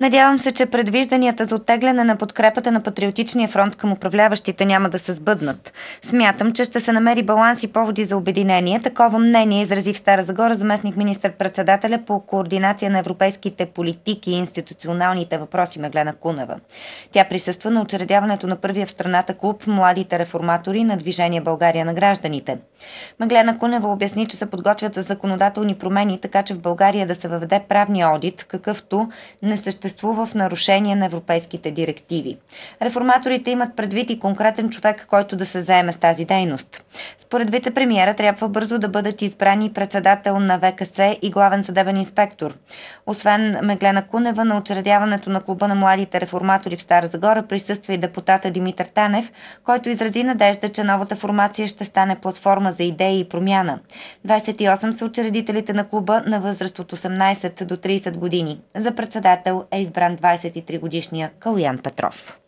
Надявам се, че предвижданията за оттегляне на подкрепата на Патриотичния фронт към управляващите няма да се сбъднат. Смятам, че ще се намери баланс и поводи за обединение. Такова мнение изрази в Стара Загора заместник министър-председателя по координация на европейските политики и институционалните въпроси Меглена Кунева. Тя присъства на учредяването на първия в страната клуб Младите реформатори на Движение България на гражданите. Меглена Кунева обясни, че се подготвят за законодателни промени, така че в България да се въведе правния одит, какъвто не съществува в нарушение на европейските директиви. Реформаторите имат предвид и конкретен човек, който да се заеме с тази дейност. Според вице-премьера трябва бързо да бъдат избрани председател на ВКС и главен съдебен инспектор. Освен Меглена Кунева, на учредяването на клуба на младите реформатори в Стара Загора присъства и депутата Димитър Танев, който изрази надежда, че новата формация ще стане платформа за идеи и промяна. 28 са учредителите на клуба на възраст от 18 до 30 години. За председател е избран 23 годишния Калуян Петров.